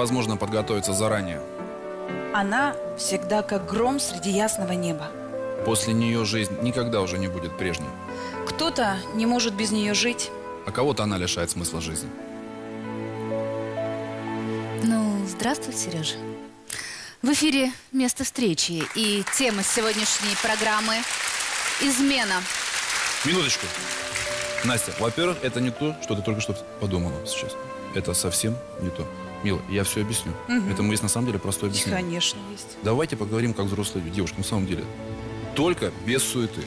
невозможно подготовиться заранее. Она всегда как гром среди ясного неба. После нее жизнь никогда уже не будет прежней. Кто-то не может без нее жить. А кого-то она лишает смысла жизни. Ну, здравствуй, Сережа. В эфире «Место встречи» и тема сегодняшней программы «Измена». Минуточку. Настя, во-первых, это не то, что ты только что подумала сейчас. Это совсем не то. Мила, я все объясню. Этому есть на самом деле простое объяснение. Конечно, есть. Давайте поговорим как взрослые девушки, на самом деле. Только без суеты.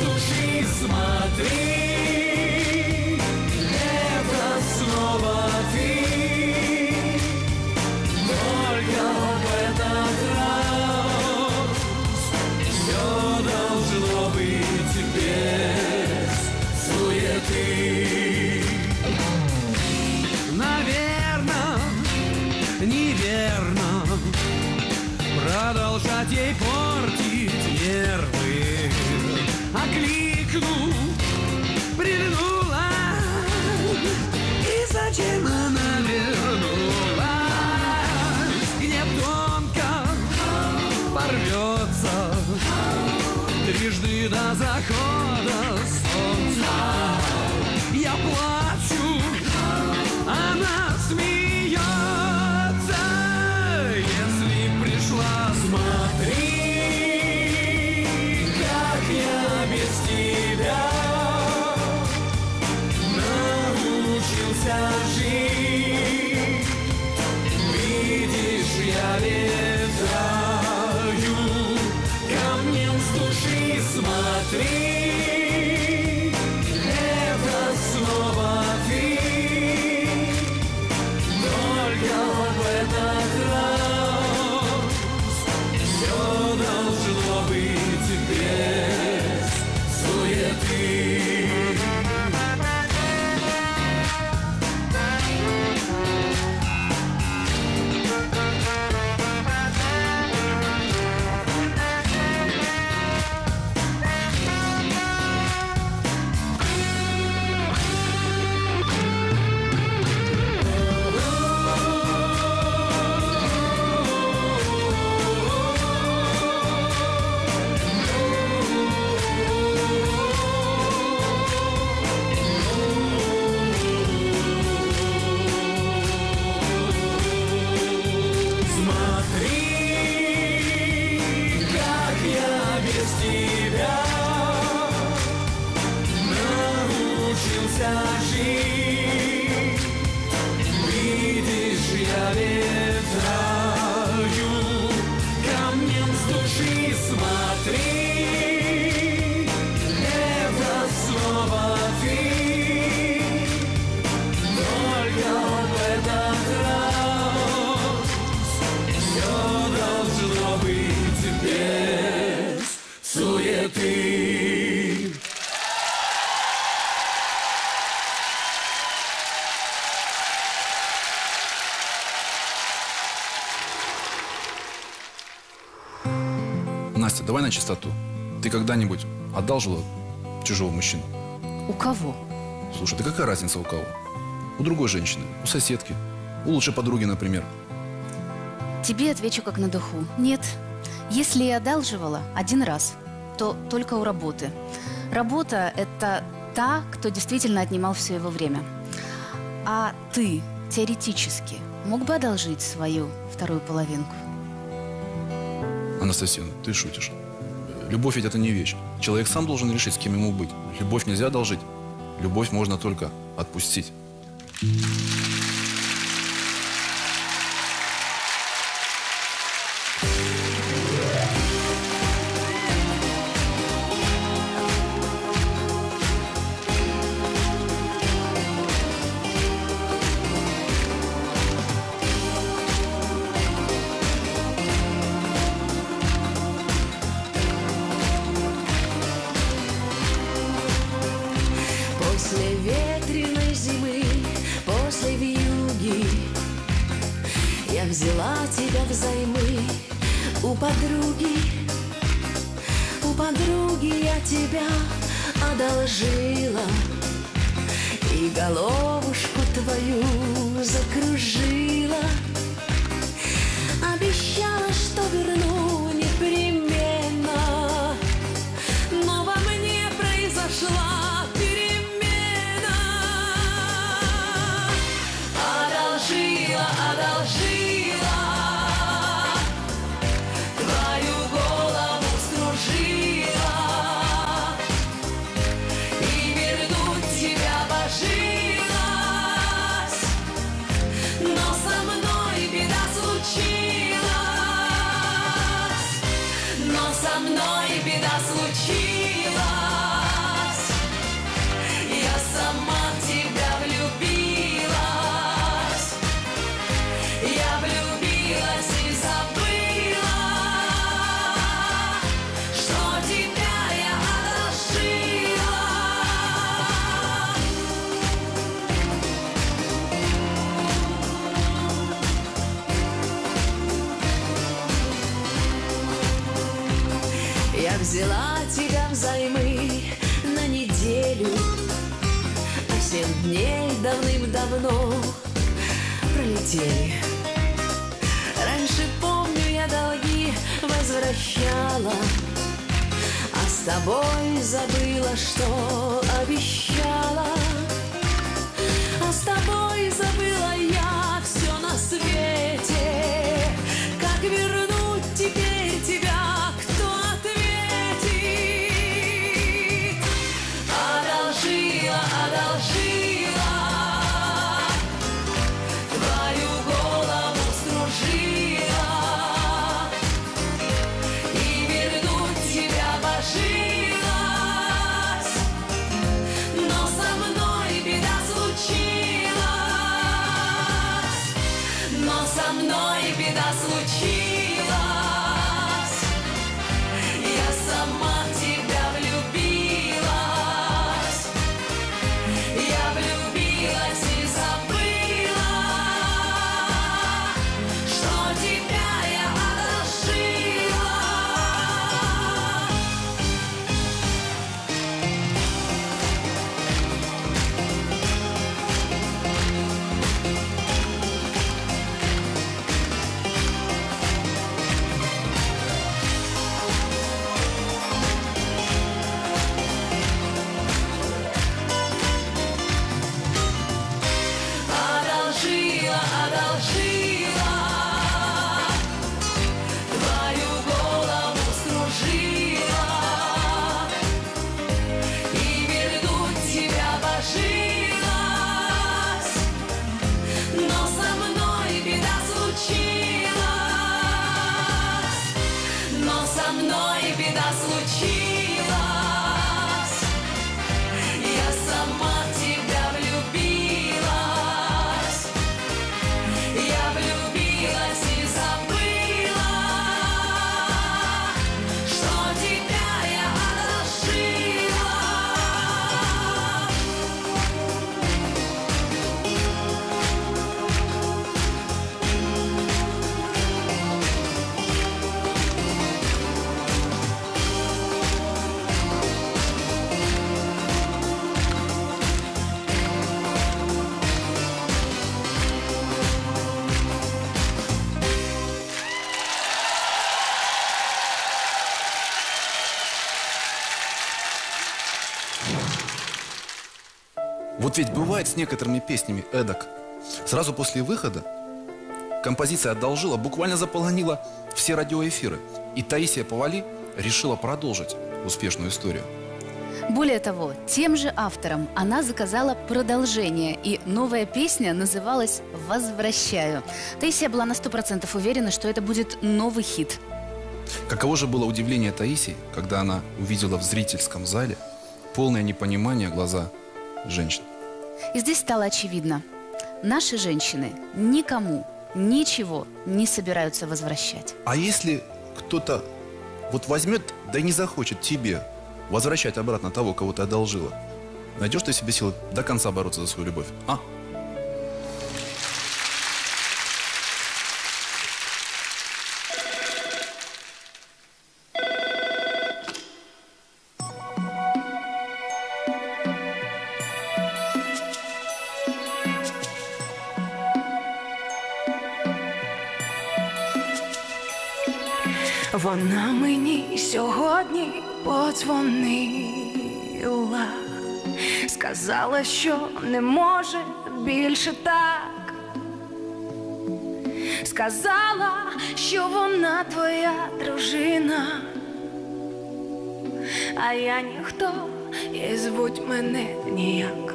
Души смотри Видишь, я на чистоту. Ты когда-нибудь одалживала чужого мужчину? У кого? Слушай, да какая разница у кого? У другой женщины, у соседки, у лучшей подруги, например. Тебе отвечу как на духу. Нет. Если и одалживала один раз, то только у работы. Работа – это та, кто действительно отнимал все его время. А ты теоретически мог бы одолжить свою вторую половинку? Анастасия, ну, ты шутишь. Любовь ведь это не вещь. Человек сам должен решить, с кем ему быть. Любовь нельзя одолжить. Любовь можно только отпустить. Ada Вот ведь бывает с некоторыми песнями эдак. Сразу после выхода композиция «Одолжила» буквально заполонила все радиоэфиры. И Таисия Повали решила продолжить успешную историю. Более того, тем же автором она заказала продолжение, и новая песня называлась «Возвращаю». Таисия была на сто процентов уверена, что это будет новый хит. Каково же было удивление Таисии, когда она увидела в зрительском зале полное непонимание глаза женщин. И здесь стало очевидно. Наши женщины никому ничего не собираются возвращать. А если кто-то вот возьмет, да и не захочет тебе возвращать обратно того, кого ты одолжила, найдешь ты себе силы до конца бороться за свою любовь? А? Сьогодні подзвонила, сказала, що не може більше так. Сказала, що вона твоя дружина, а я ніхто і звуть мене ніяк.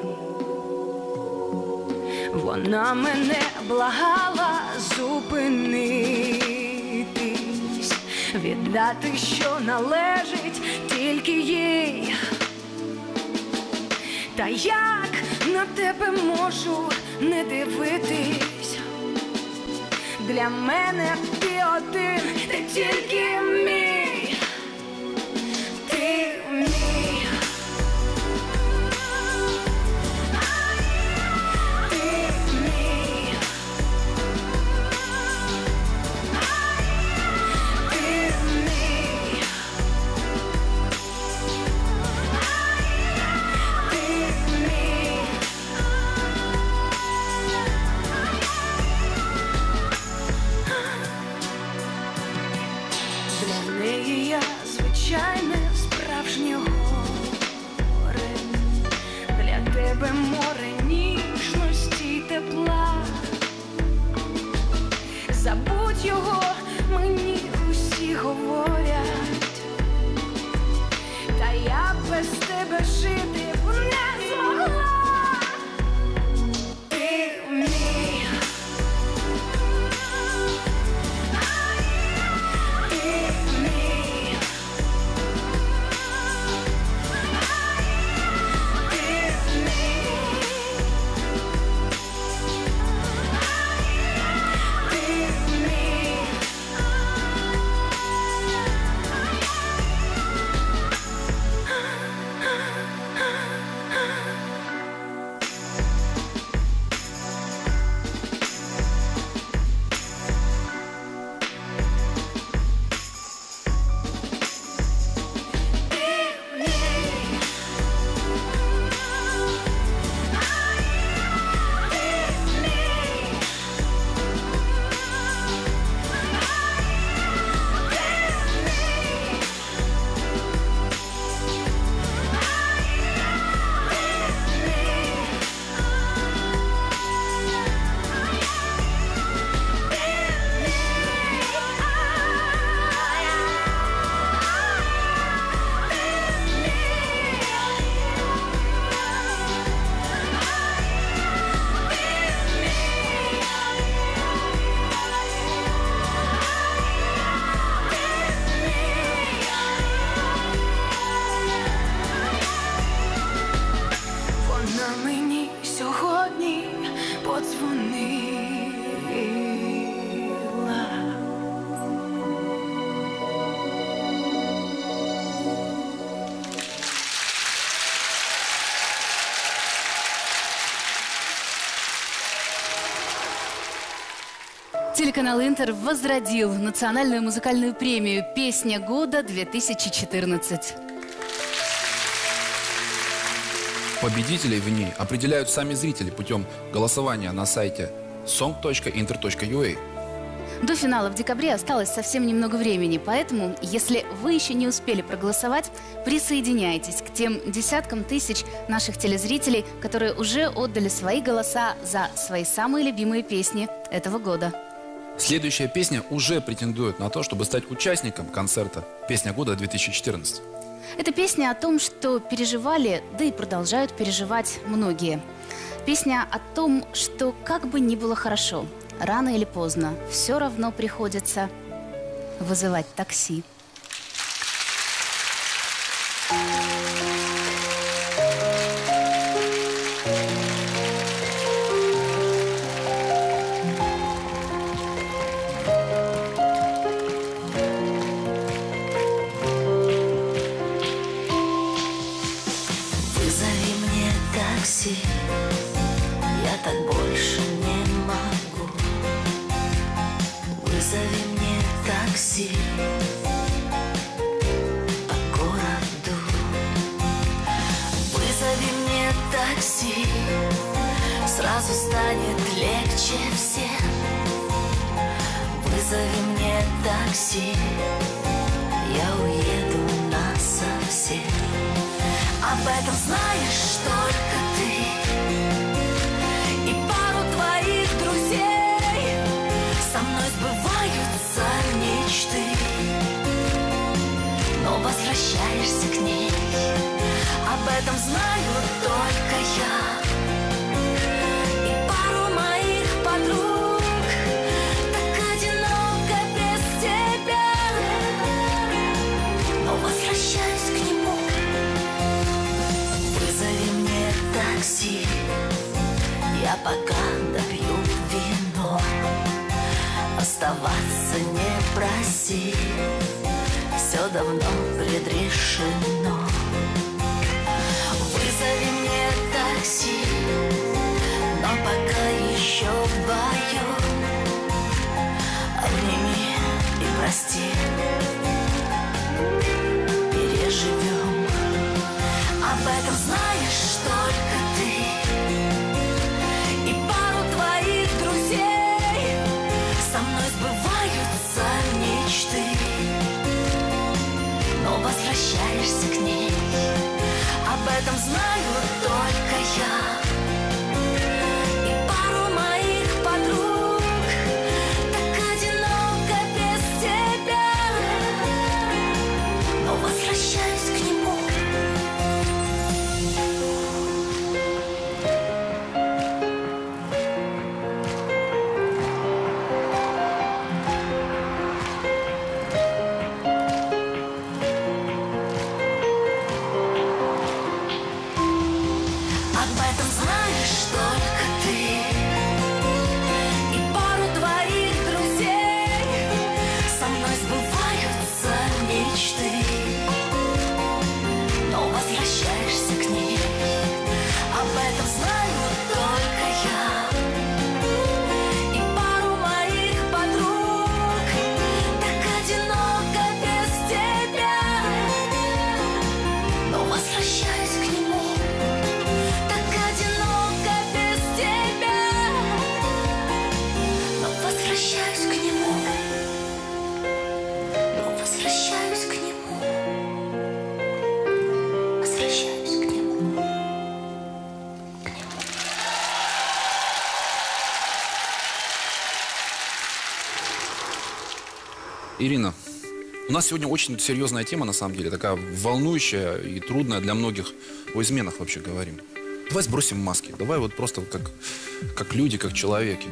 Вона мене благала зупинитись, віддати, що належить тільки їй. Та як на тебе можу не дивитись? Для мене ти один, ти тільки мій, Телеканал Интер возродил национальную музыкальную премию «Песня года-2014». Победителей в ней определяют сами зрители путем голосования на сайте song.inter.ua. До финала в декабре осталось совсем немного времени, поэтому, если вы еще не успели проголосовать, присоединяйтесь к тем десяткам тысяч наших телезрителей, которые уже отдали свои голоса за свои самые любимые песни этого года. Следующая песня уже претендует на то, чтобы стать участником концерта «Песня года 2014». Это песня о том, что переживали, да и продолжают переживать многие. Песня о том, что как бы ни было хорошо, рано или поздно все равно приходится вызывать такси. Сразу станет легче всем. Вызови мне такси, я уеду насовсем. Об этом знаешь только ты И пару твоих друзей Со мной сбываются мечты Но возвращаешься к ней Об этом знаю только я пока допью вино. Оставаться не проси, все давно предрешено. Вызови мне такси, но пока еще вдвоем. Обними и прости, Об этом знаю только я Ирина, у нас сегодня очень серьезная тема, на самом деле, такая волнующая и трудная для многих. О изменах вообще говорим. Давай сбросим маски, давай вот просто как, как люди, как человеки.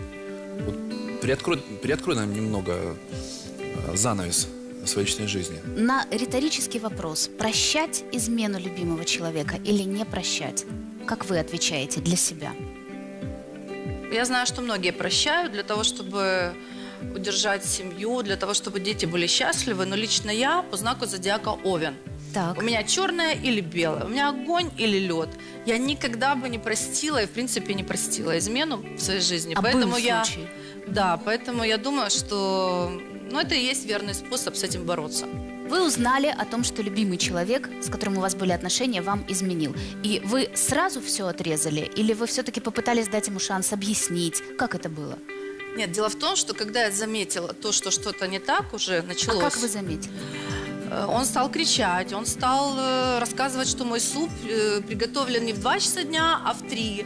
Вот приоткрой, приоткрой нам немного э, занавес своей личной жизни. На риторический вопрос «прощать измену любимого человека или не прощать?» Как вы отвечаете для себя? Я знаю, что многие прощают для того, чтобы удержать семью, для того, чтобы дети были счастливы, но лично я по знаку зодиака Овен. Так. У меня черное или белое, у меня огонь или лед. Я никогда бы не простила и, в принципе, не простила измену в своей жизни. А поэтому был я, случай? да, поэтому я думаю, что, ну, это и есть верный способ с этим бороться. Вы узнали о том, что любимый человек, с которым у вас были отношения, вам изменил. И вы сразу все отрезали? Или вы все-таки попытались дать ему шанс объяснить? Как это было? Нет, дело в том, что когда я заметила то, что что-то не так уже А началось, как вы заметили? э, он стал кричать, он стал э, рассказывать, что мой суп э, приготовлен не в 2 часа дня, а в 3.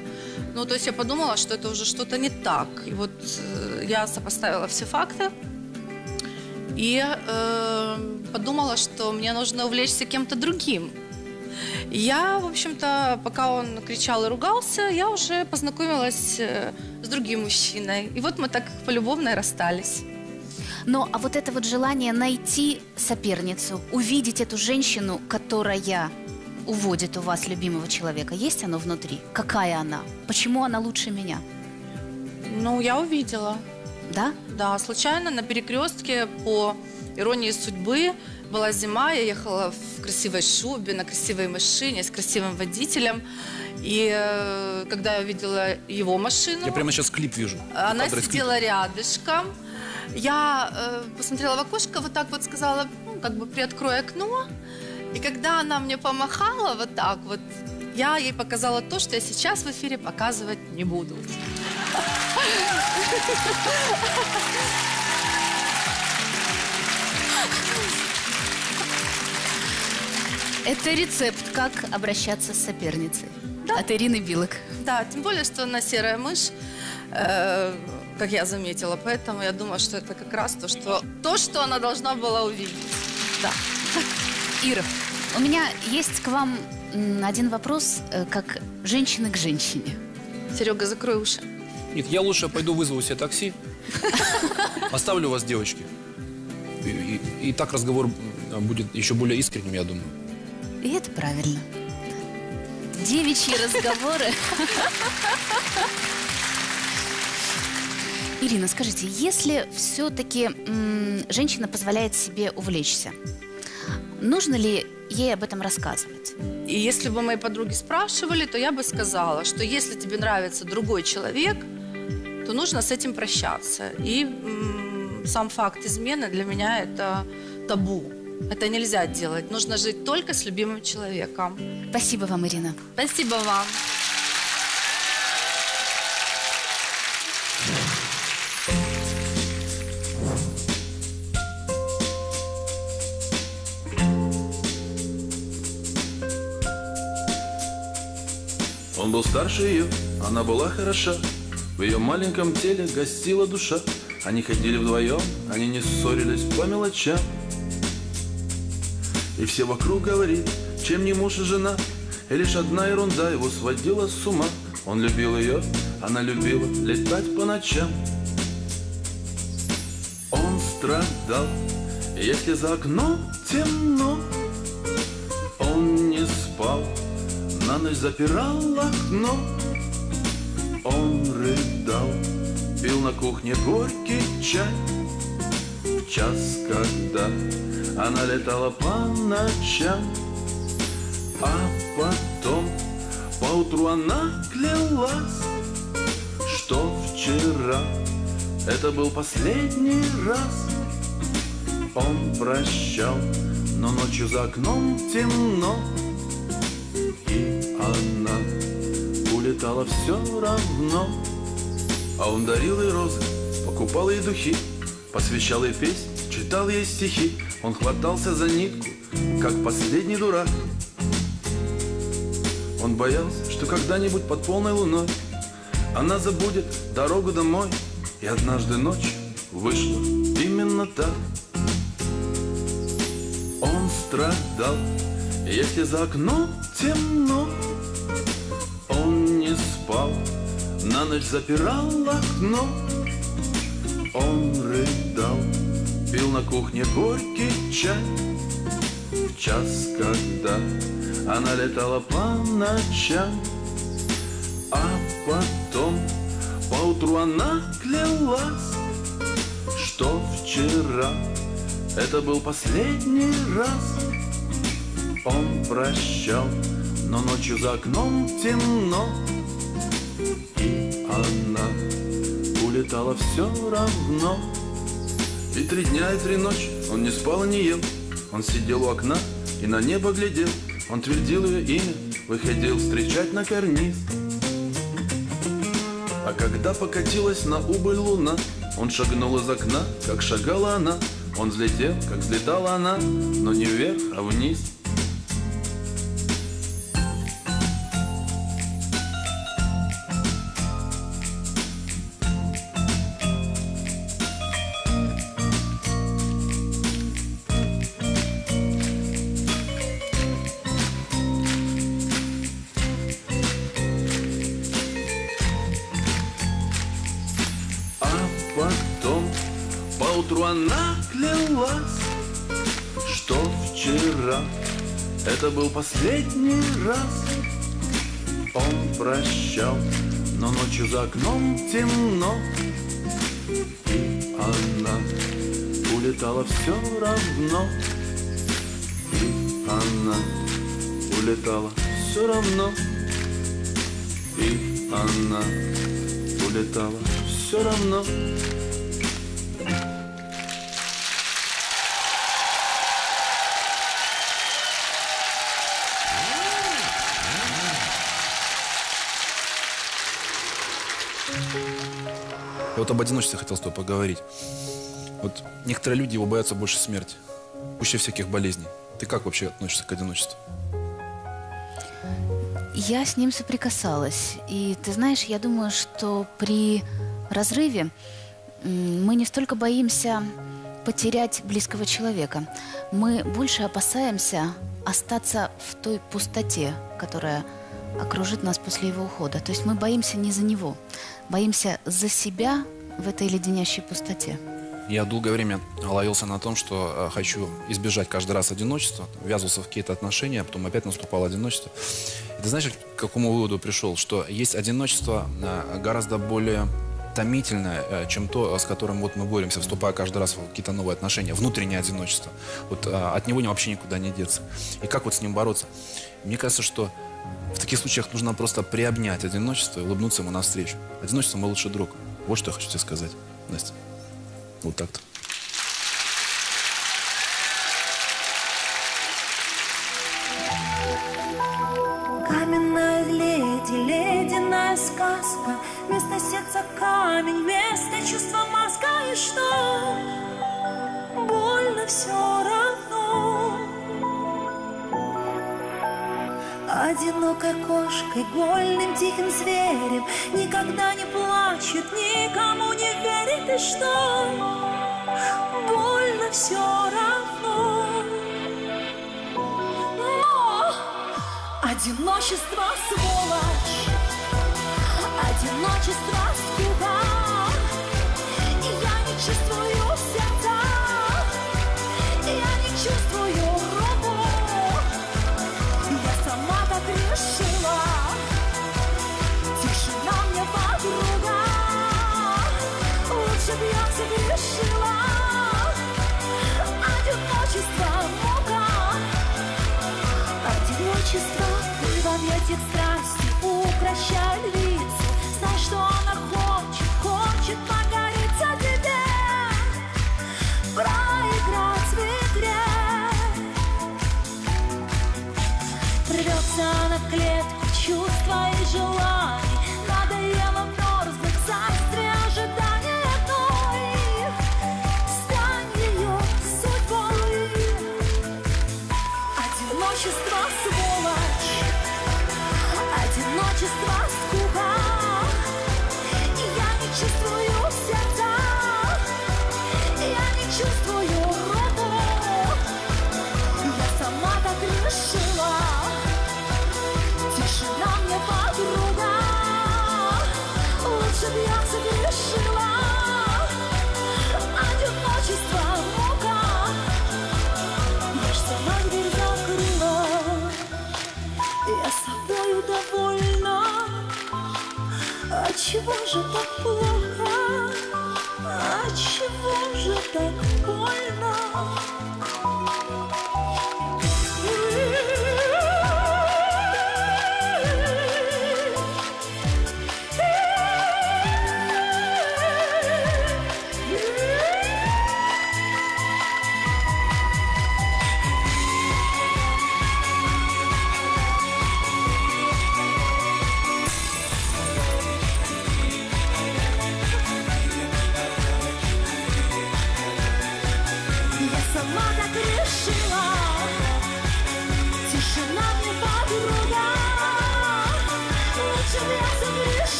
Ну, то есть я подумала, что это уже что-то не так. И вот я сопоставила все факты и э, подумала, что мне нужно увлечься кем-то другим. Я, в общем-то, пока он кричал и ругался, я уже познакомилась э, с другим мужчиной. И вот мы так полюбовно и расстались. Но а вот это вот желание найти соперницу, увидеть эту женщину, которая уводит у вас любимого человека, есть оно внутри? Какая она? Почему она лучше меня? Ну, я увидела. Да? Да, случайно на перекрестке по иронии судьбы была зима, я ехала в красивой шубе, на красивой машине, с красивым водителем. И э, когда я увидела его машину, Я прямо сейчас клип вижу. она сидела рядышком. Я э, посмотрела в окошко, вот так вот сказала, ну, как бы приоткрой окно. И когда она мне помахала вот так вот, я ей показала то, что я сейчас в эфире показывать не буду. Это рецепт, как обращаться с соперницей. От Ирины Билок. Да, тем более, что она серая мышь, э, как я заметила. Поэтому я думаю, что это как раз то, что, то, что она должна была увидеть. Да. Ира, у меня есть к вам один вопрос, э, как женщины к женщине. Серега, закрой уши. Нет, я лучше пойду вызову себе такси. Оставлю вас, девочки. И, и- и так разговор будет еще более искренним, я думаю. И это правильно. Девичьи разговоры. Ирина, скажите, если все-таки женщина позволяет себе увлечься, нужно ли ей об этом рассказывать? И если бы мои подруги спрашивали, то я бы сказала, что если тебе нравится другой человек, то нужно с этим прощаться. И сам факт измены для меня это табу. Это нельзя делать. Нужно жить только с любимым человеком. Спасибо вам, Ирина. Спасибо вам. Он был старше ее, она была хороша В ее маленьком теле гостила душа Они ходили вдвоем, они не ссорились по мелочам И все вокруг говорили, чем не муж и жена? И лишь одна ерунда его сводила с ума. Он любил ее, она любила летать по ночам. Он страдал, если за окном темно. Он не спал, на ночь запирал окно. Он рыдал, пил на кухне горький чай. В час, когда она летала по ночам А потом поутру она клялась Что вчера это был последний раз. Он прощал, но ночью за окном темно и она улетала все равно. А он дарил ей розы, покупал ей духи Посвящал ей песни, читал ей стихи Он хватался за нитку, как последний дурак. Он боялся, что когда-нибудь под полной луной Она забудет дорогу домой. И однажды ночью вышло именно так. Он страдал, если за окном темно. Он не спал, на ночь запирал окно. Он рыдал, пил на кухне горький чай. В час, когда она летала по ночам А потом поутру она клялась Что вчера это был последний раз. Он прощал, но ночью за окном темно И она улетала все равно И три дня и три ночи он не спал и не ел. Он сидел у окна и на небо глядел. Он твердил ее имя, выходил встречать на карниз. А когда покатилась на убыль луна Он шагнул из окна, как шагала она. Он взлетел, как взлетала она Но не вверх, а вниз Что вчера? Это был последний раз. Он прощал, но ночью за окном темно. И она улетала все равно. И она улетала все равно. И она улетала все равно вот об одиночестве хотел с тобой поговорить. Вот некоторые люди его боятся больше смерти, пуще всяких болезней. Ты как вообще относишься к одиночеству? Я с ним соприкасалась. И ты знаешь, я думаю, что при разрыве мы не столько боимся потерять близкого человека, мы больше опасаемся остаться в той пустоте, которая окружит нас после его ухода. То есть мы боимся не за него, боимся за себя в этой леденящей пустоте. Я долгое время ловился на том, что э, хочу избежать каждый раз одиночества, ввязывался в какие-то отношения, а потом опять наступало одиночество. И ты знаешь, к какому выводу пришел? Что есть одиночество э, гораздо более томительное, э, чем то, с которым вот мы боремся, вступая каждый раз в какие-то новые отношения. Внутреннее одиночество. Вот от него вообще никуда не деться. И как вот с ним бороться? Мне кажется, что в таких случаях нужно просто приобнять одиночество и улыбнуться ему навстречу. Одиночество мой лучший друг. Вот что я хочу тебе сказать, Настя. Вот так-то. Каменная леди, ледяная сказка Вместо сердца камень, вместо чувства маска И что? Больно все равно Одинокой кошкой, вольным тихим зверем. Никогда не плачет, никому не верит И что? Больно все равно. Но Одиночество сволочь. Одиночество Одиночество ты в объятиях страсти Укращай лица. Знай, что она хочет, хочет погореть о тебе. Проиграть в игре. Рвется она в клетку чувства и желаний Отчего же так плохо? Отчего же так больно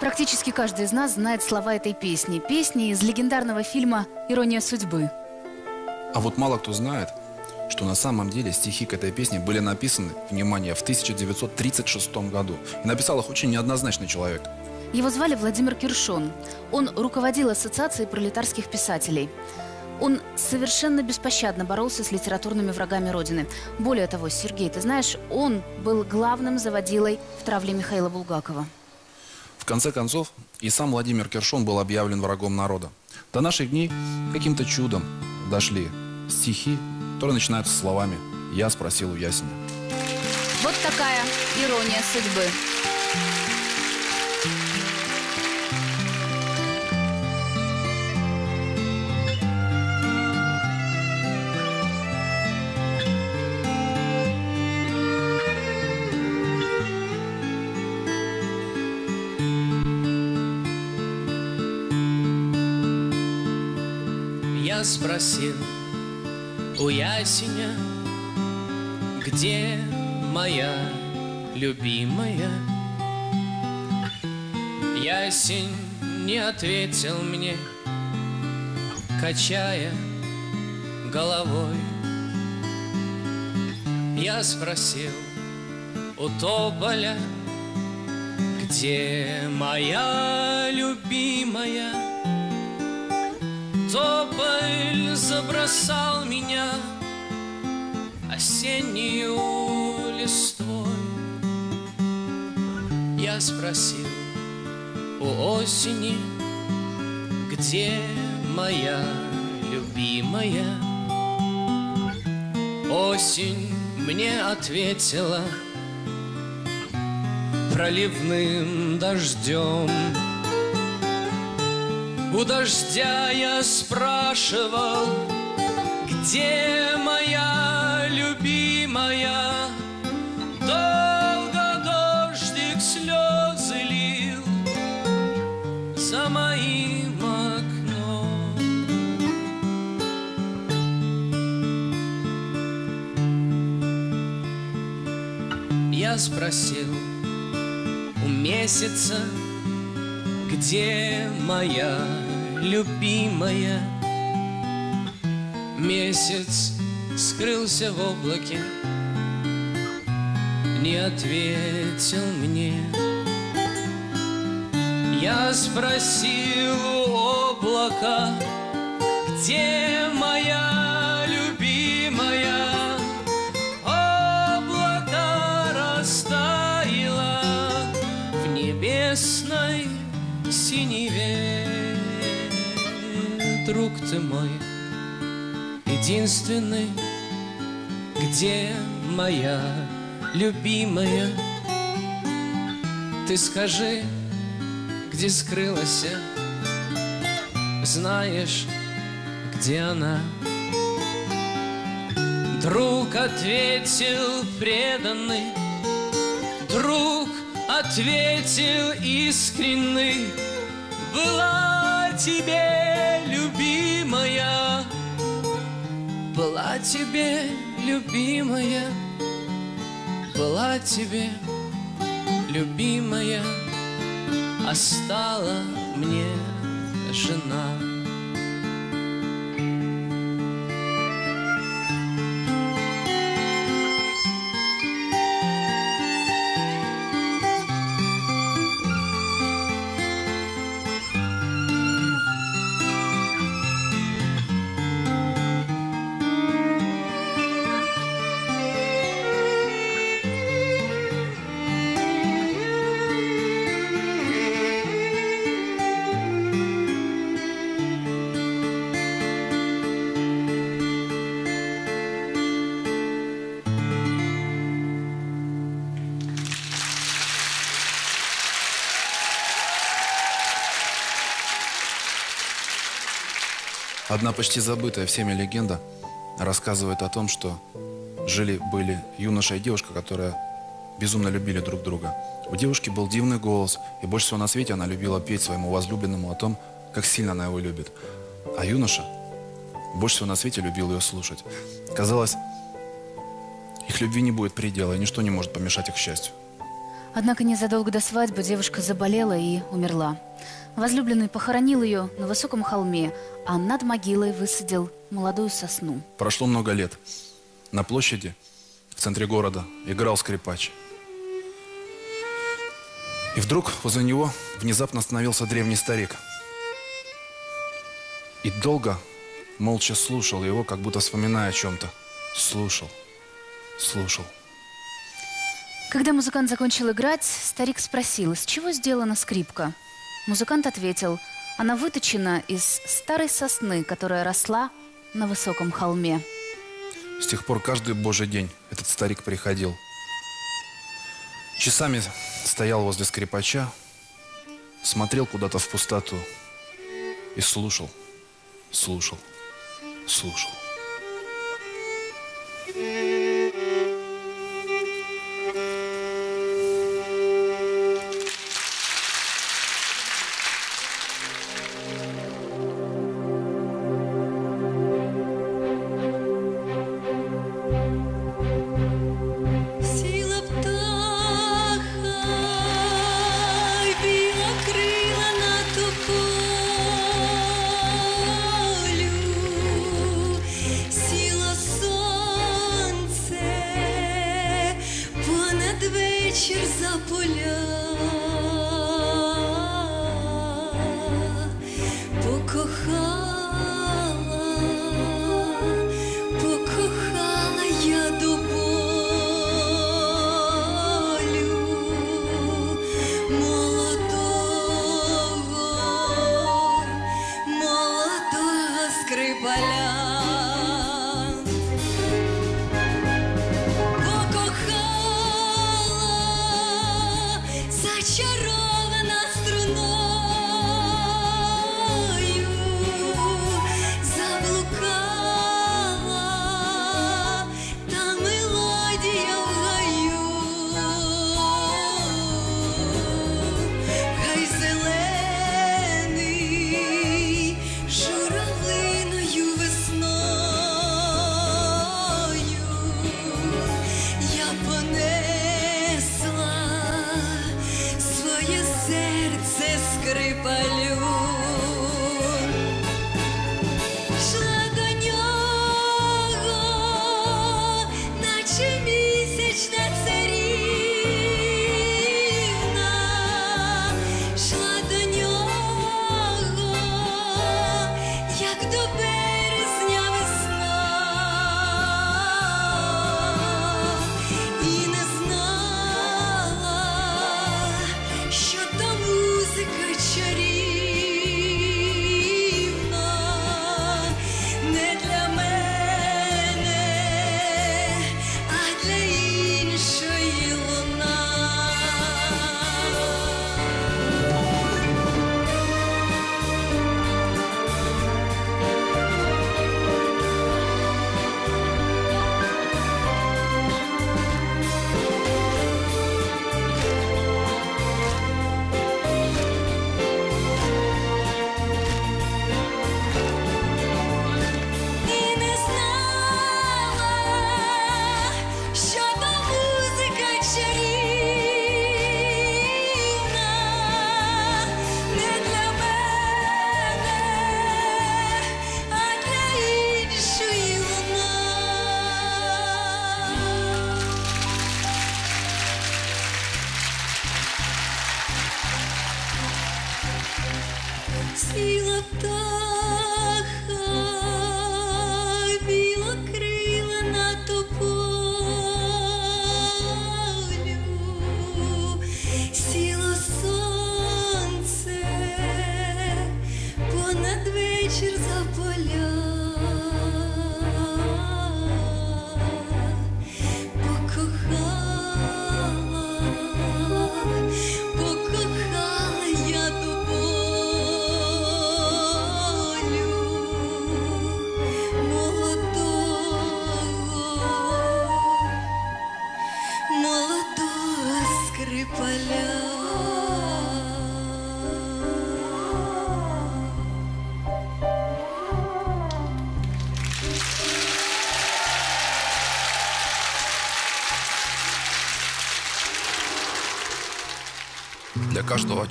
Практически каждый из нас знает слова этой песни. Песни из легендарного фильма «Ирония судьбы». А вот мало кто знает, что на самом деле стихи к этой песне были написаны, внимание, в 1936 году. И написал их очень неоднозначный человек – его звали Владимир Киршон. Он руководил Ассоциацией пролетарских писателей. Он совершенно беспощадно боролся с литературными врагами Родины. Более того, Сергей, ты знаешь, он был главным заводилой в травле Михаила Булгакова. В конце концов, и сам Владимир Кершон был объявлен врагом народа. До наших дней каким-то чудом дошли стихи, которые начинаются словами «Я спросил у ясеня». Вот такая ирония судьбы. Спросил у ясеня, где моя любимая? Ясень не ответил мне, качая головой. Я спросил у тополя, где моя любимая? Тополь забросал меня осеннюю листвой. Я спросил у осени, где моя любимая? Осень мне ответила проливным дождем. У дождя я спрашивал, где моя любимая? Долго дождик слезы лил за моим окном. Я спросил у месяца, где моя любимая? Месяц скрылся в облаке, не ответил мне. Я спросил у облака, где моя любимая? Облако растаяло в небесной синеве. Друг ты мой, единственный, где моя любимая? Ты скажи, где скрылась, знаешь, где она? Друг ответил преданный, друг ответил искренний, была тебе тебе любимая, была тебе любимая, а стала мне жена. Одна почти забытая всеми легенда рассказывает о том, что жили-были юноша и девушка, которые безумно любили друг друга. У девушки был дивный голос, и больше всего на свете она любила петь своему возлюбленному о том, как сильно она его любит. А юноша больше всего на свете любил ее слушать. Казалось, их любви не будет предела, и ничто не может помешать их счастью. Однако незадолго до свадьбы девушка заболела и умерла. Возлюбленный похоронил ее на высоком холме, а над могилой высадил молодую сосну. Прошло много лет. На площади, в центре города, играл скрипач. И вдруг возле него внезапно остановился древний старик. И долго молча слушал его, как будто вспоминая о чем-то. Слушал, слушал. Когда музыкант закончил играть, старик спросил, из чего сделана скрипка. Музыкант ответил, она выточена из старой сосны, которая росла на высоком холме. С тех пор каждый божий день этот старик приходил. Часами стоял возле скрипача, смотрел куда-то в пустоту и слушал, слушал, слушал. Сіла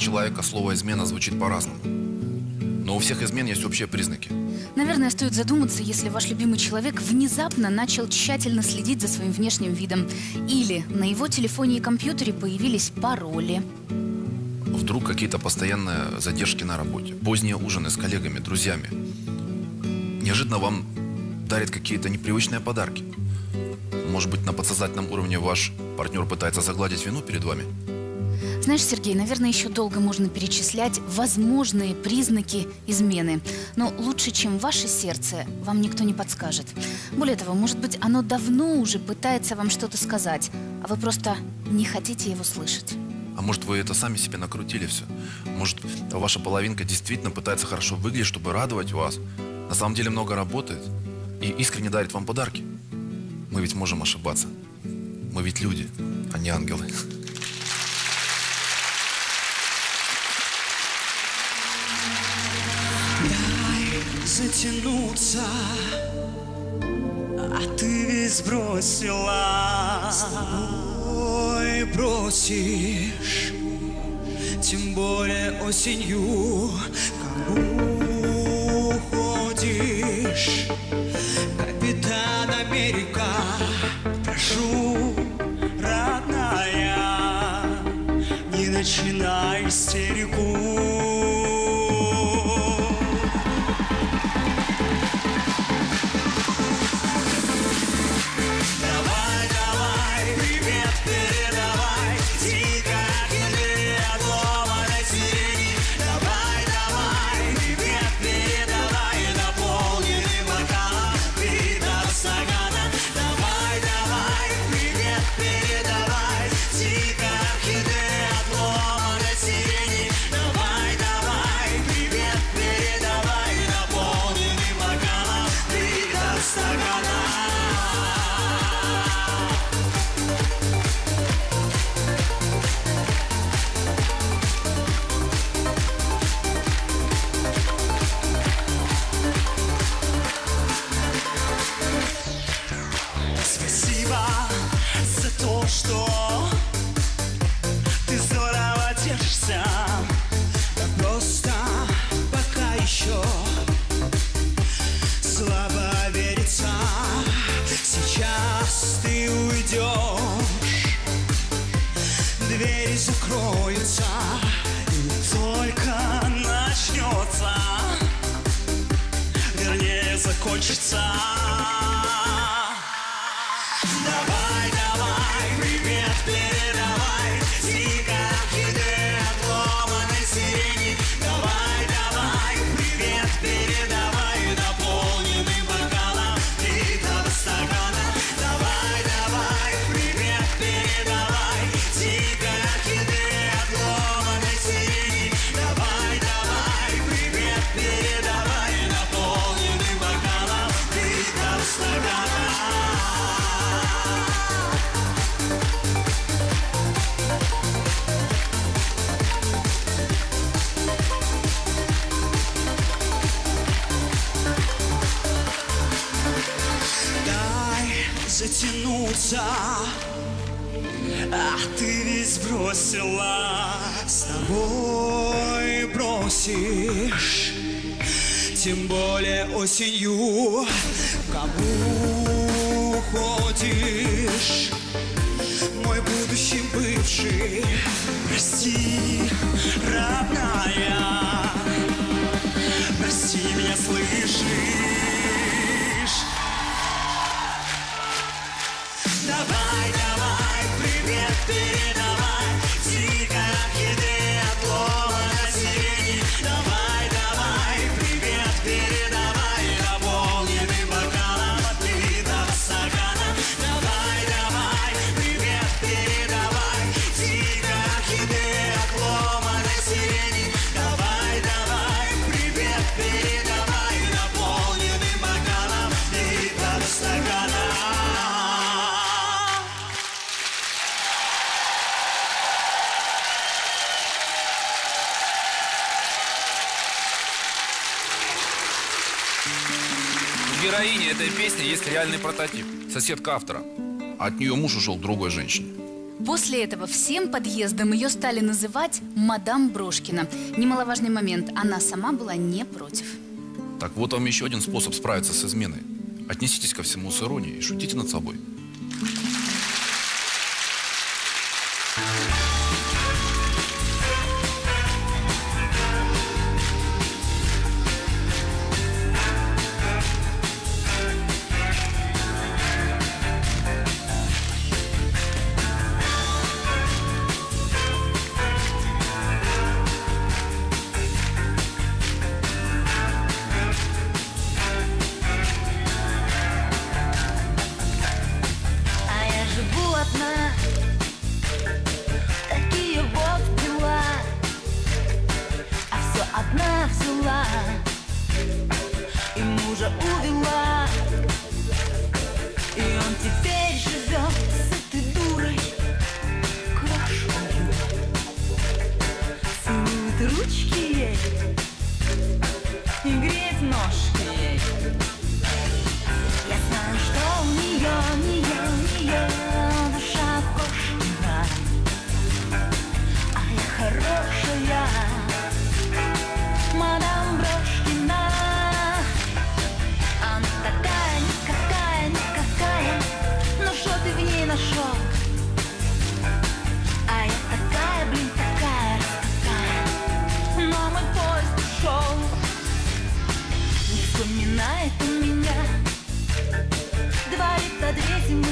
человека слово «измена» звучит по-разному. Но у всех измен есть общие признаки. Наверное, стоит задуматься, если ваш любимый человек внезапно начал тщательно следить за своим внешним видом. Или на его телефоне и компьютере появились пароли. Вдруг какие-то постоянные задержки на работе, поздние ужины с коллегами, друзьями. Неожиданно вам дарят какие-то непривычные подарки. Может быть, на подсознательном уровне ваш партнер пытается загладить вину перед вами? Знаешь, Сергей, наверное, еще долго можно перечислять возможные признаки измены. Но лучше, чем ваше сердце, вам никто не подскажет. Более того, может быть, оно давно уже пытается вам что-то сказать, а вы просто не хотите его слышать. А может, вы это сами себе накрутили все? Может, ваша половинка действительно пытается хорошо выглядеть, чтобы радовать вас? На самом деле много работает и искренне дарит вам подарки. Мы ведь можем ошибаться. Мы ведь люди, а не ангелы. Затянуться, а ты весь бросила. С тобой бросишь, тем более осенью, кому Merci. Реальный прототип. Соседка автора. От нее муж ушел к другой женщине. После этого всем подъездом ее стали называть мадам Брошкина. Немаловажный момент, она сама была не против. Так вот вам еще один способ справиться с изменой. Отнеситесь ко всему с иронией и шутите над собой. Вспоминает он меня. Говорит о две зимы,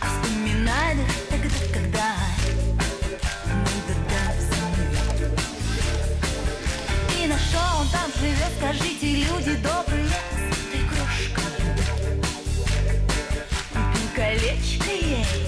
ах ты А тогда, когда Мы до зимы И на что он там живет, скажите, люди добрые. С этой крошкой Купил колечко ей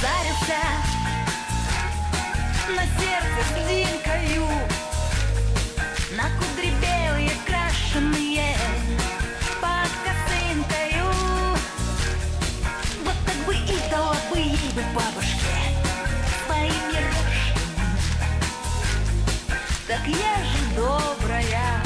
что позарился На сердце с линькою На кудри белые крашеные Под косынкою. Вот так бы и дала бы ей бы бабушке Своими рожками Так я же добрая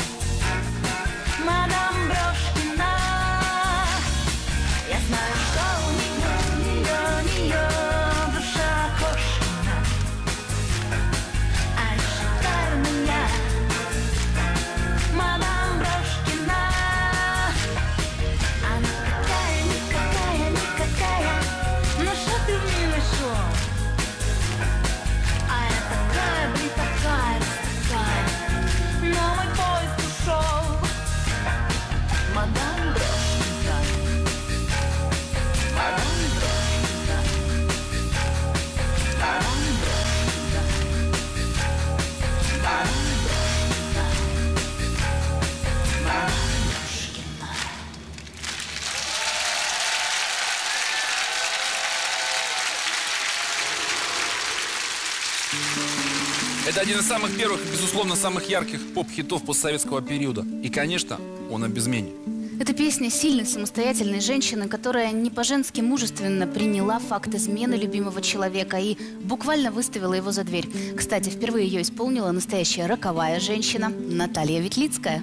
один из самых первых и, безусловно, самых ярких поп-хитов постсоветского периода. И, конечно, он о безмене. Это песня сильной самостоятельной женщины, которая не по-женски мужественно приняла факт измены любимого человека и буквально выставила его за дверь. Кстати, впервые ее исполнила настоящая роковая женщина Наталья Ветлицкая.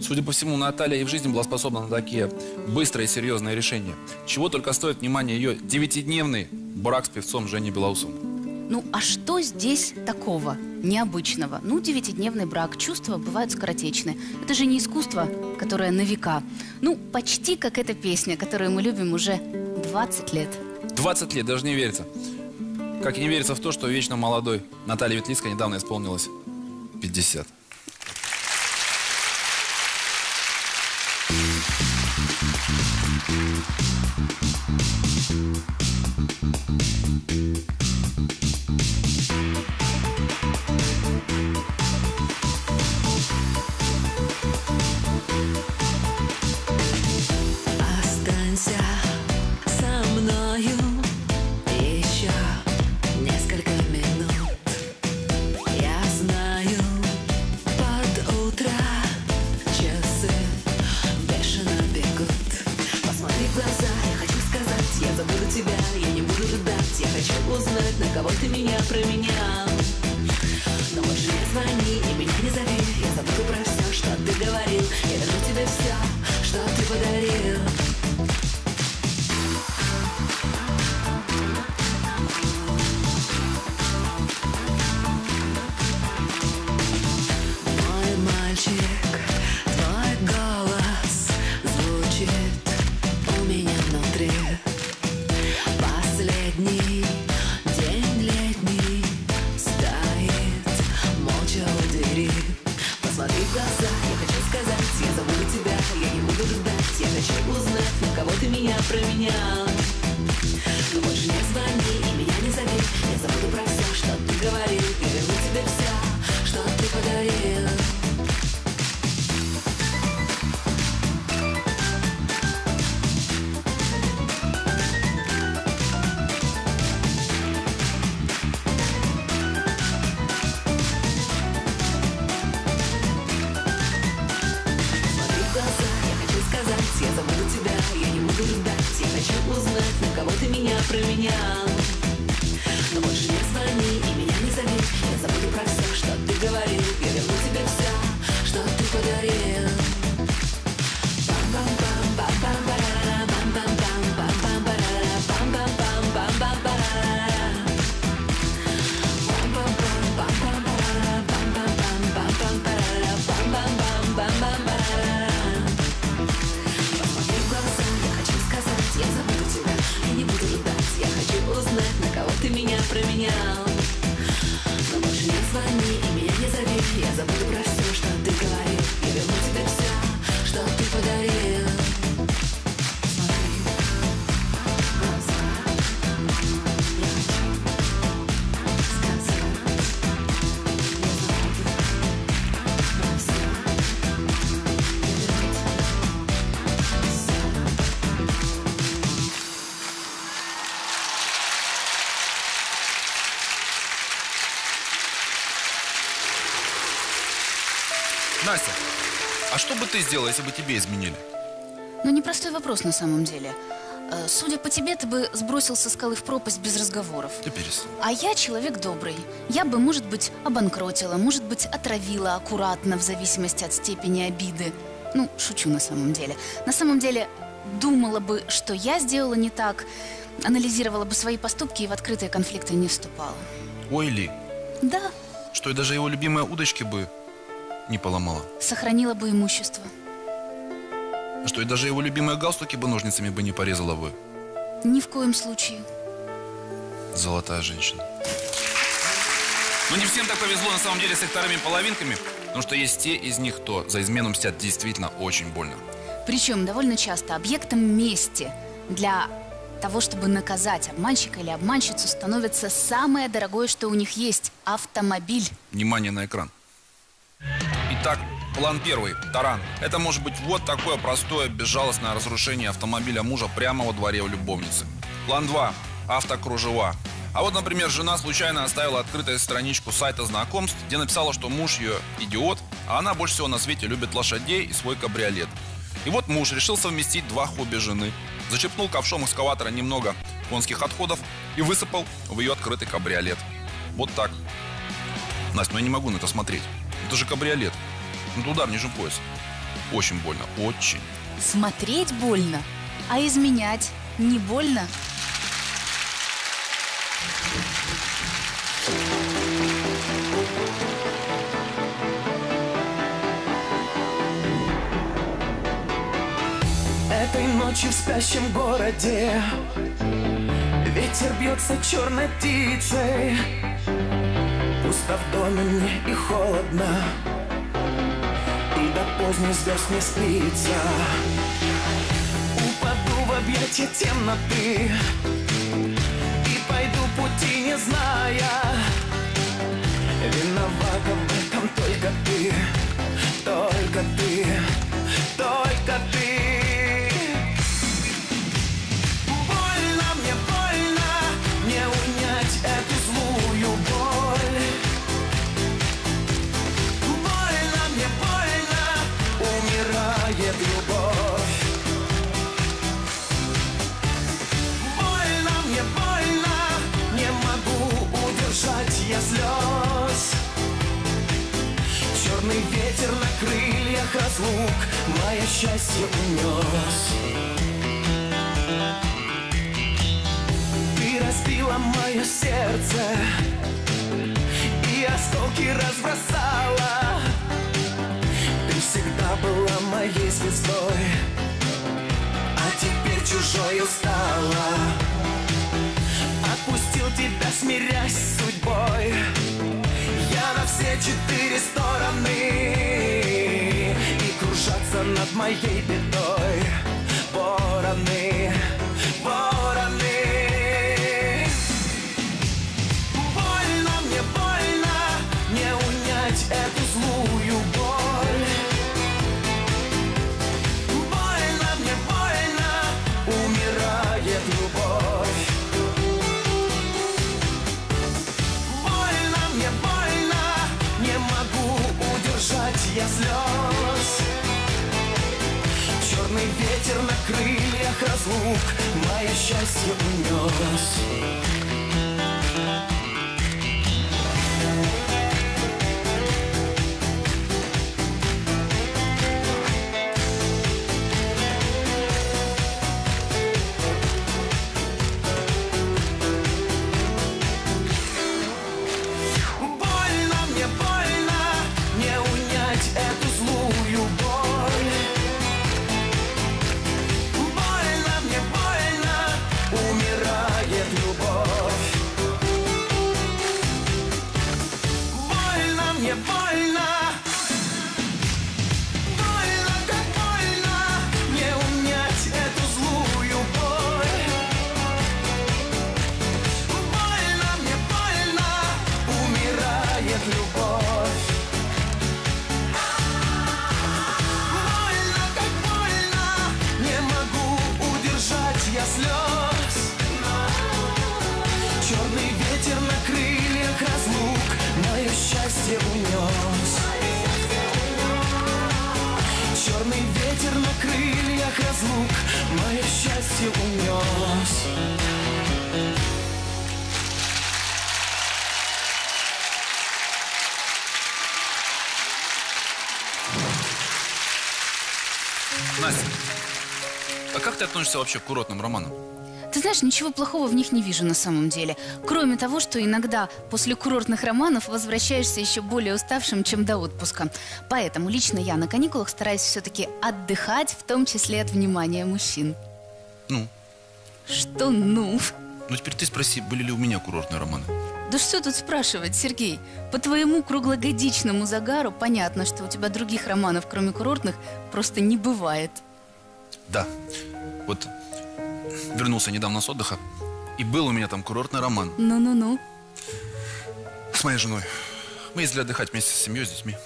Судя по всему, Наталья и в жизни была способна на такие быстрые и серьезные решения. Чего только стоит внимание ее девятидневный брак с певцом Женей Белоусом. Ну, а что здесь такого необычного? Ну, девятидневный брак, чувства бывают скоротечны. Это же не искусство, которое на века. Ну, почти как эта песня, которую мы любим уже 20 лет. 20 лет, даже не верится. Как и не верится в то, что вечно молодой Наталье Ветлицкой недавно исполнилось 50. Останься Thank you ты меня хочу узнать, на кого ты меня променял бы ты сделала, если бы тебе изменили? Ну, непростой вопрос на самом деле. Э, Судя по тебе, ты бы сбросил со скалы в пропасть без разговоров. Ты перестань. А я человек добрый. Я бы, может быть, обанкротила, может быть, отравила аккуратно, в зависимости от степени обиды. Ну, шучу на самом деле. На самом деле, думала бы, что я сделала не так, анализировала бы свои поступки и в открытые конфликты не вступала. Ой, Ли, Да, что и даже его любимые удочки бы не поломала. сохранила бы имущество. Что и даже его любимые галстуки бы ножницами бы не порезала бы. Ни в коем случае. Золотая женщина. Но не всем так повезло на самом деле с их вторыми половинками, потому что есть те из них, кто за измену мстят действительно очень больно. Причем довольно часто объектом мести для того, чтобы наказать обманщика или обманщицу, становится самое дорогое, что у них есть – автомобиль. Внимание на экран. Итак, план первый. Таран. Это может быть вот такое простое, безжалостное разрушение автомобиля мужа прямо во дворе у любовницы. План два. Автокружева. А вот, например, жена случайно оставила открытой страничку сайта знакомств, где написала, что муж ее идиот, а она больше всего на свете любит лошадей и свой кабриолет. И вот муж решил совместить два хобби жены. Зачерпнул ковшом экскаватора немного конских отходов и высыпал в ее открытый кабриолет. Вот так. Настя, ну я не могу на это смотреть. Это же кабриолет. Ну это удар ниже пояса. Очень больно, очень. Смотреть больно, а изменять не больно. Этой ночью в спящем городе Ветер бьется черной птицей Пусто в доме мне и холодно Поздних звезд не спится Упаду в объятия темноты И пойду пути не зная. Виновата в этом только ты Только ты Только ты ветер на крыльях разлук Мое счастье унес. Ты разбила мое сердце И осколки разбросала. Ты всегда была моей звездой А теперь чужой стала Отпустил тебя, смирясь с судьбой. Я на все четыре стороны кружатся над разлук Мое счастье унес счастье унес Настя, а как ты относишься вообще к курортным романам? Ты знаешь, ничего плохого в них не вижу на самом деле. Кроме того, что иногда после курортных романов возвращаешься еще более уставшим, чем до отпуска. Поэтому лично я на каникулах стараюсь все-таки отдыхать, в том числе от внимания мужчин. Ну, Что ну? ну теперь ты спроси, были ли у меня курортные романы. Да что тут спрашивать, Сергей? По твоему круглогодичному загару понятно, что у тебя других романов, кроме курортных, просто не бывает. Да, вот вернулся недавно с отдыха, и был у меня там курортный роман Ну-ну-ну. с моей женой. Мы ездили отдыхать вместе с семьей, с детьми.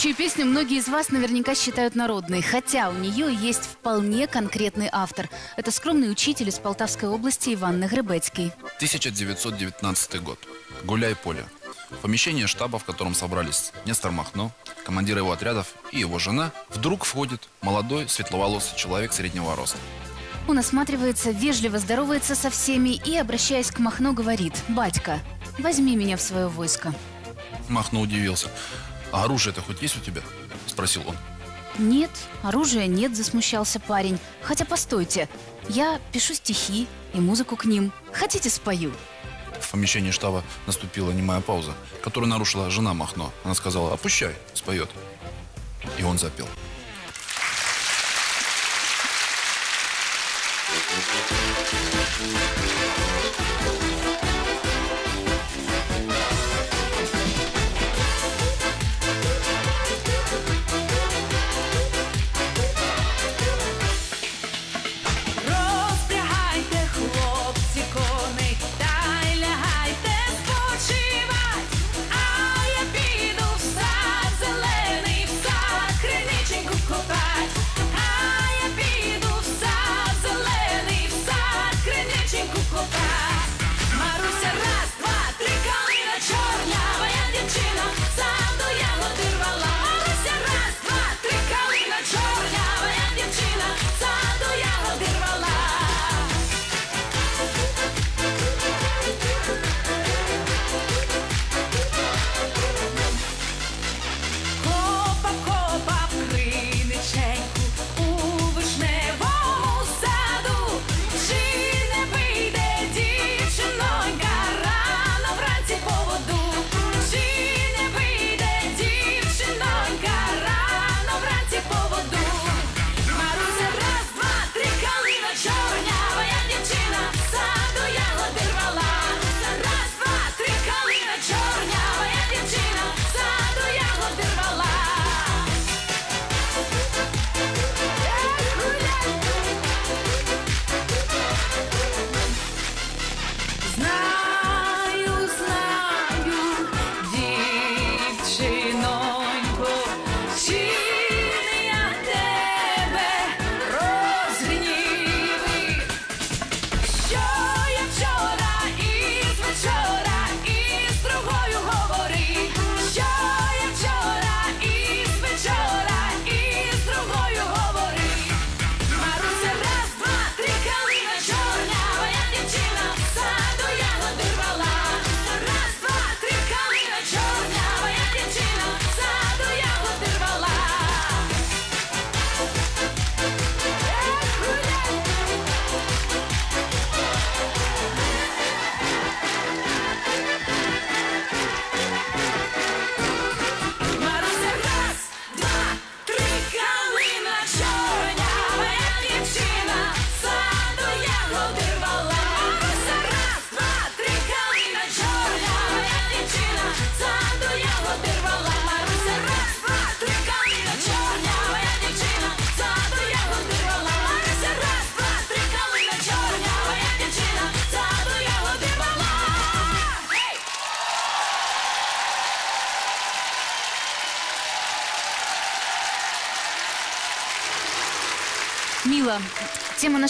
Следующую песню многие из вас наверняка считают народной, хотя у нее есть вполне конкретный автор. Это скромный учитель из Полтавской области Иван Нагребецкий. 1919 год. Гуляй поле. Помещение штаба, в котором собрались Нестор Махно, командир его отрядов и его жена, вдруг входит молодой светловолосый человек среднего роста. Он осматривается, вежливо здоровается со всеми и, обращаясь к Махно, говорит «Батька, возьми меня в свое войско». Махно удивился. «А оружие-то хоть есть у тебя?» – спросил он. «Нет, оружия нет», – засмущался парень. «Хотя постойте, я пишу стихи и музыку к ним. Хотите, спою?» В помещении штаба наступила немая пауза, которую нарушила жена Махно. Она сказала «Опущай, споет». И он запел. Розпрягайте,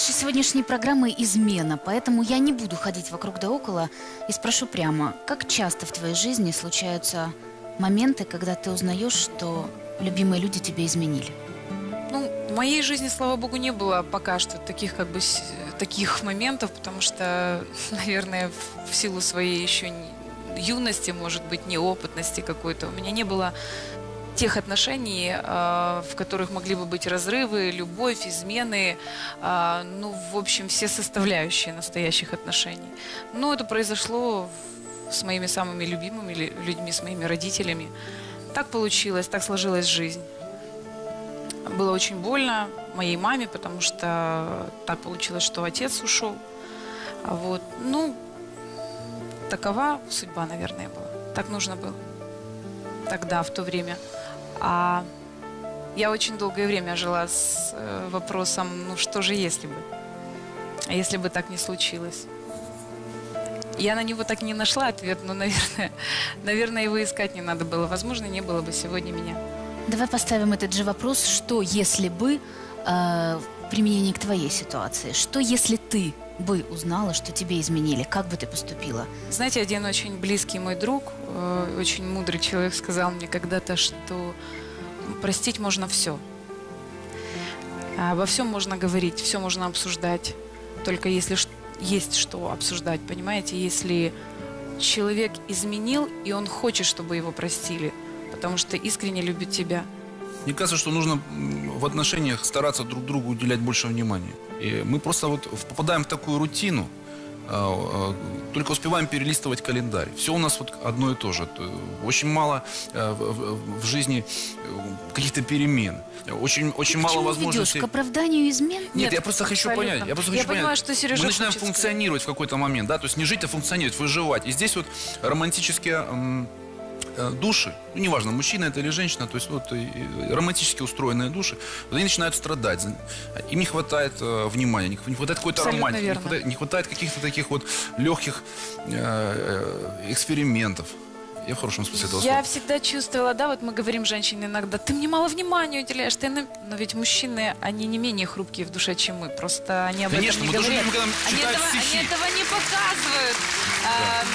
нашей сегодняшней программы – измена, поэтому я не буду ходить вокруг да около и спрошу прямо, как часто в твоей жизни случаются моменты, когда ты узнаешь, что любимые люди тебе изменили? Ну, в моей жизни, слава богу, не было пока что таких как бы таких моментов, потому что, наверное, в, силу своей еще юности, может быть, неопытности какой-то, у меня не было тех отношений, а, в которых могли бы быть разрывы, любовь, измены, а, ну, в общем, все составляющие настоящих отношений. Но это произошло с моими самыми любимыми лю- людьми, с моими родителями. Так получилось, так сложилась жизнь. Было очень больно моей маме, потому что так получилось, что отец ушел. А Вот. Ну, такова судьба, наверное, была. Так нужно было. Тогда, в то время. А я очень долгое время жила с э, вопросом, ну что же если бы? А если бы так не случилось? Я на него так не нашла ответ, но, наверное, наверное, его искать не надо было. Возможно, не было бы сегодня меня. Давай поставим этот же вопрос, что если бы э, в применении к твоей ситуации, что если ты бы узнала, что тебе изменили, как бы ты поступила? Знаете, один очень близкий мой друг, э, очень мудрый человек сказал мне когда-то, что простить можно все. Обо всем можно говорить, все можно обсуждать, только если есть что обсуждать, понимаете? Если человек изменил, и он хочет, чтобы его простили, потому что искренне любит тебя. Мне кажется, что нужно в отношениях стараться друг другу уделять больше внимания. И мы просто вот попадаем в такую рутину, а, а, только успеваем перелистывать календарь. Все у нас вот одно и то же. Очень мало э, в, жизни э, каких-то перемен. Очень, очень Ты мало возможностей. ведешь? К оправданию измен? Нет, Нет, я просто хочу абсолютно. понять. Я, просто Я хочу понимаю, понять. что Сережа Мы начинаем хочет сказать. функционировать в какой-то момент, да, то есть не жить, а функционировать, выживать. И здесь вот романтические души, ну, неважно, мужчина это или женщина, то есть вот романтически устроенные души, вот они начинают страдать. За- Им не хватает э, внимания, не хв- не хватает какой-то романтики, не хватает, не хватает каких-то таких вот легких э, э, экспериментов. Я в хорошем смысле этого Я слова. всегда чувствовала, да, вот мы говорим женщине иногда, ты мне мало внимания уделяешь, ты на-» но ведь мужчины, они не менее хрупкие в душе, чем мы, просто они об Конечно, этом не мы тоже говорят. любим, когда они, этого, стихи. они этого не показывают. Ам,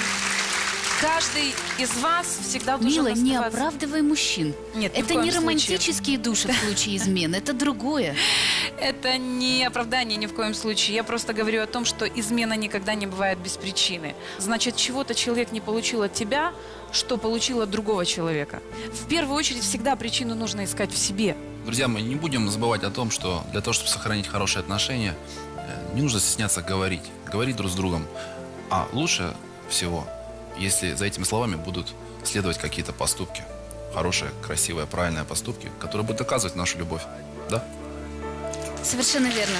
каждый из вас всегда должен Мила, не оставаться- оправдывай мужчин. Нет, ни это не случае. романтические души в случае измены, это другое. Это не оправдание ни в коем случае. Я просто говорю о том, что измена никогда не бывает без причины. Значит, чего-то человек не получил от тебя, что получил от другого человека. В первую очередь всегда причину нужно искать в себе. Друзья, мы не будем забывать о том, что для того, чтобы сохранить хорошие отношения, э, не нужно стесняться говорить. Говорить друг с другом. А лучше всего, если за этими словами будут следовать какие-то поступки. Хорошие, красивые, правильные поступки, которые будут доказывать нашу любовь. Да? Совершенно верно.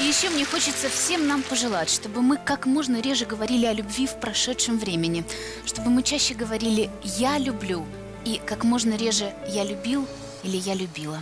И еще мне хочется всем нам пожелать, чтобы мы как можно реже говорили о любви в прошедшем времени, чтобы мы чаще говорили «я люблю» и как можно реже «я любил» или «я любила».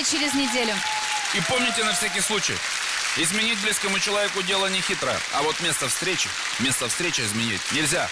Увидимся через неделю. И помните на всякий случай, изменить близкому человеку дело не хитро, а вот место встречи, место встречи изменить нельзя.